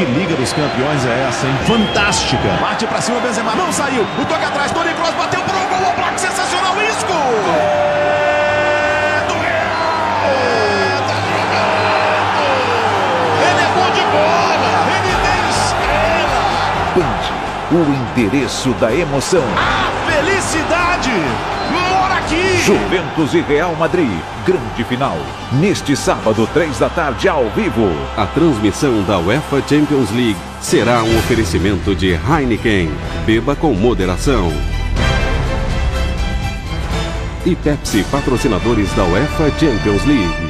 Que Liga dos Campeões é essa, hein? Fantástica. Parte pra cima, Benzema não saiu. O toque atrás, Tony Kroos bateu pro gol. O bloco sensacional, Isco. É do Real. Tá jogando. Ele é bom de bola. Ele tem estrela. Band, o endereço da emoção. A felicidade. Juventus e Real Madrid, grande final. Neste sábado, três da tarde, ao vivo. A transmissão da UEFA Champions League será um oferecimento de Heineken. Beba com moderação. E Pepsi, patrocinadores da UEFA Champions League.